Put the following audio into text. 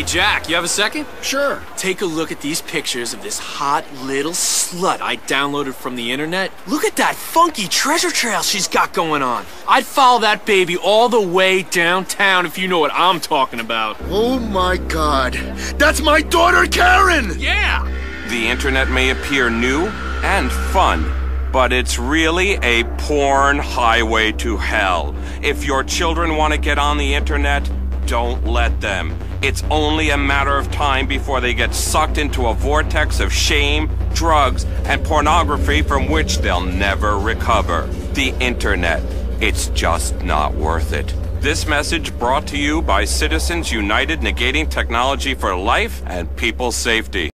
Hey, Jack, you have a second? Sure. Take a look at these pictures of this hot little slut I downloaded from the internet. Look at that funky treasure trail she's got going on. I'd follow that baby all the way downtown if you know what I'm talking about. Oh my god. That's my daughter, Karen! Yeah! The internet may appear new and fun, but it's really a porn highway to hell. If your children want to get on the internet, don't let them. It's only a matter of time before they get sucked into a vortex of shame, drugs, and pornography from which they'll never recover. The internet. It's just not worth it. This message brought to you by Citizens United Negating Technology for Life and People's Safety.